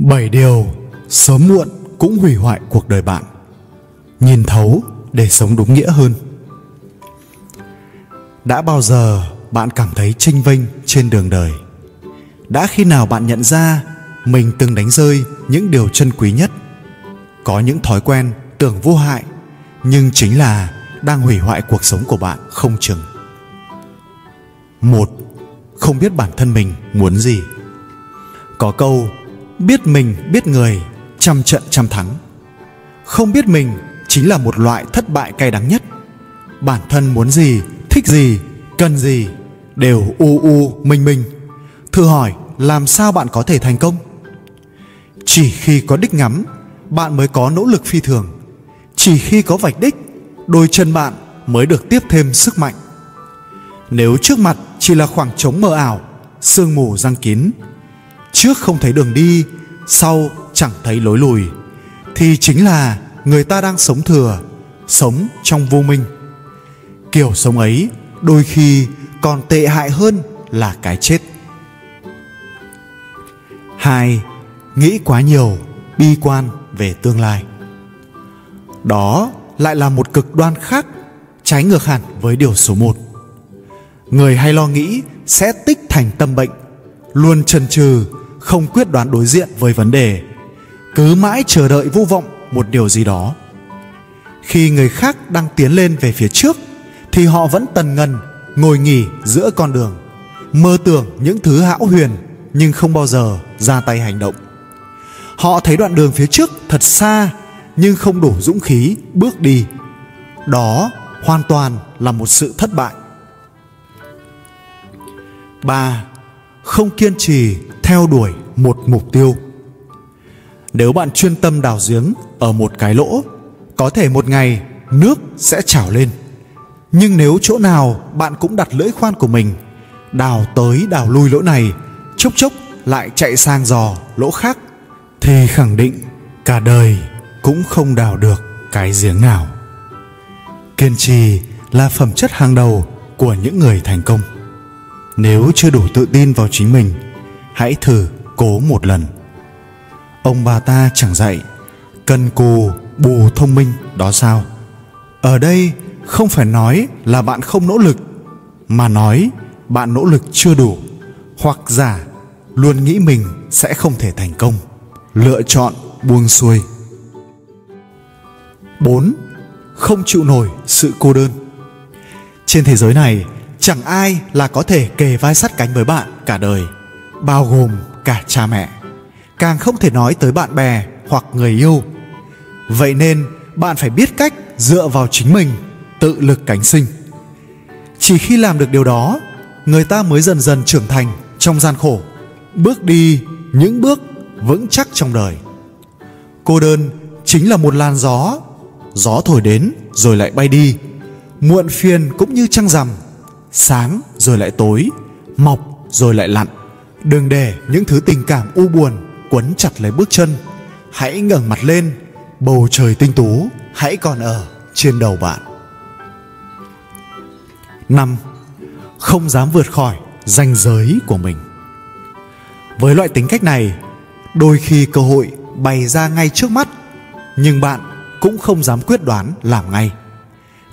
bảy điều sớm muộn cũng hủy hoại cuộc đời bạn. Nhìn thấu để sống đúng nghĩa hơn. Đã bao giờ bạn cảm thấy chênh vênh trên đường đời? Đã khi nào bạn nhận ra mình từng đánh rơi những điều chân quý nhất? Có những thói quen tưởng vô hại, nhưng chính là đang hủy hoại cuộc sống của bạn không chừng. Một, không biết bản thân mình muốn gì. Có câu biết mình, biết người, trăm trận trăm thắng. Không biết mình chính là một loại thất bại cay đắng nhất. Bản thân muốn gì, thích gì, cần gì, đều u u mình mình thử hỏi, làm sao bạn có thể thành công? Chỉ khi có đích ngắm, bạn mới có nỗ lực phi thường. Chỉ khi có vạch đích, đôi chân bạn mới được tiếp thêm sức mạnh. Nếu trước mặt chỉ là khoảng trống mờ ảo, sương mù răng kín trước không thấy đường đi, sau chẳng thấy lối lùi, thì chính là người ta đang sống thừa, sống trong vô minh. Kiểu sống ấy đôi khi còn tệ hại hơn là cái chết. Hai, nghĩ quá nhiều, bi quan về tương lai. Đó lại là một cực đoan khác trái ngược hẳn với điều số một. Người hay lo nghĩ sẽ tích thành tâm bệnh, luôn chần chừ không quyết đoán đối diện với vấn đề. Cứ mãi chờ đợi vô vọng một điều gì đó. Khi người khác đang tiến lên về phía trước, thì họ vẫn tần ngần, ngồi nghỉ giữa con đường, mơ tưởng những thứ hão huyền nhưng không bao giờ ra tay hành động. Họ thấy đoạn đường phía trước thật xa nhưng không đủ dũng khí bước đi. Đó hoàn toàn là một sự thất bại. Ba không kiên trì theo đuổi một mục tiêu. Nếu bạn chuyên tâm đào giếng ở một cái lỗ, có thể một ngày nước sẽ trào lên. Nhưng nếu chỗ nào bạn cũng đặt lưỡi khoan của mình, đào tới đào lui lỗ này, chốc chốc lại chạy sang dò lỗ khác, thì khẳng định cả đời cũng không đào được cái giếng nào. Kiên trì là phẩm chất hàng đầu của những người thành công nếu chưa đủ tự tin vào chính mình, hãy thử cố một lần. Ông bà ta chẳng dạy, cần cù bù thông minh đó sao? Ở đây không phải nói là bạn không nỗ lực, mà nói bạn nỗ lực chưa đủ, hoặc giả luôn nghĩ mình sẽ không thể thành công. Lựa chọn buông xuôi. 4. Không chịu nổi sự cô đơn. Trên thế giới này Chẳng ai là có thể kề vai sát cánh với bạn cả đời, Bao gồm cả cha mẹ. Càng không thể nói tới bạn bè hoặc người yêu. Vậy nên bạn phải biết cách dựa vào chính mình, Tự lực cánh sinh. Chỉ khi làm được điều đó, Người ta mới dần dần trưởng thành trong gian khổ. Bước đi, những bước vững chắc trong đời. Cô đơn chính là một làn gió. Gió thổi đến rồi lại bay đi. Muộn phiền cũng như trăng rằm sáng rồi lại tối, mọc rồi lại lặn. Đừng để những thứ tình cảm u buồn quấn chặt lấy bước chân. Hãy ngẩng mặt lên, bầu trời tinh tú, hãy còn ở trên đầu bạn. Năm, không dám vượt khỏi ranh giới của mình. Với loại tính cách này, đôi khi cơ hội bày ra ngay trước mắt, nhưng bạn cũng không dám quyết đoán làm ngay.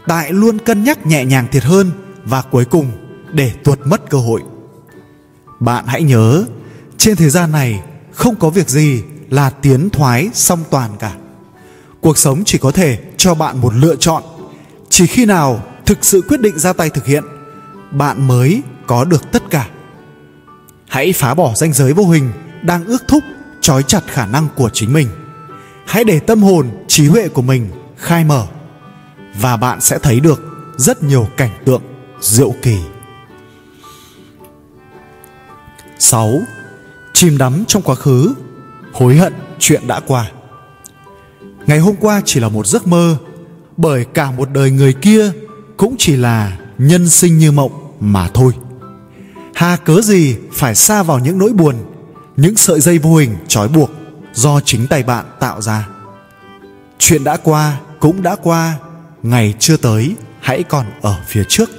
Tại luôn cân nhắc nhẹ nhàng thiệt hơn và cuối cùng để tuột mất cơ hội. Bạn hãy nhớ, trên thế gian này không có việc gì là tiến thoái song toàn cả. Cuộc sống chỉ có thể cho bạn một lựa chọn. Chỉ khi nào thực sự quyết định ra tay thực hiện, bạn mới có được tất cả. Hãy phá bỏ ranh giới vô hình đang ước thúc, trói chặt khả năng của chính mình. Hãy để tâm hồn, trí huệ của mình khai mở và bạn sẽ thấy được rất nhiều cảnh tượng diệu kỳ. 6. Chìm đắm trong quá khứ, Hối hận chuyện đã qua. Ngày hôm qua chỉ là một giấc mơ, Bởi cả một đời người kia Cũng chỉ là nhân sinh như mộng mà thôi. Hà cớ gì phải xa vào những nỗi buồn, những sợi dây vô hình trói buộc do chính tay bạn tạo ra? Chuyện đã qua cũng đã qua, ngày chưa tới, hãy còn ở phía trước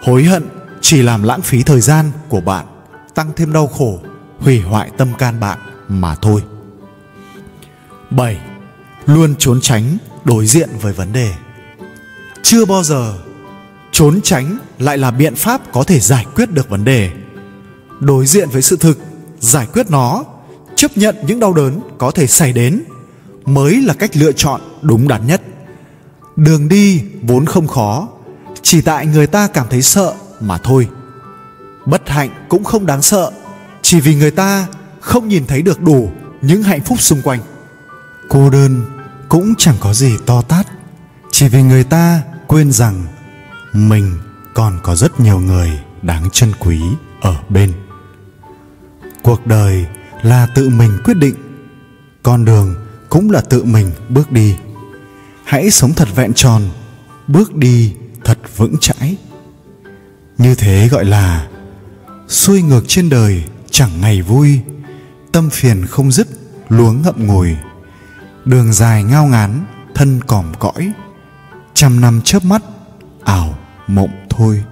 hối hận chỉ làm lãng phí thời gian của bạn tăng thêm đau khổ hủy hoại tâm can bạn mà thôi 7. Luôn trốn tránh đối diện với vấn đề. Chưa bao giờ trốn tránh lại là biện pháp có thể giải quyết được vấn đề. Đối diện với sự thực, giải quyết nó, chấp nhận những đau đớn có thể xảy đến mới là cách lựa chọn đúng đắn nhất. Đường đi vốn không khó, chỉ tại người ta cảm thấy sợ mà thôi. Bất hạnh cũng không đáng sợ, chỉ vì người ta không nhìn thấy được đủ những hạnh phúc xung quanh. Cô đơn cũng chẳng có gì to tát chỉ vì người ta quên rằng mình còn có rất nhiều người đáng trân quý ở bên. Cuộc đời là tự mình quyết định con đường cũng là tự mình bước đi. Hãy sống thật vẹn tròn bước đi thật vững chãi. Như thế gọi là xuôi ngược trên đời chẳng ngày vui, tâm phiền không dứt, luống ngậm ngùi. Đường dài ngao ngán, thân còm cõi, trăm năm chớp mắt, ảo mộng thôi.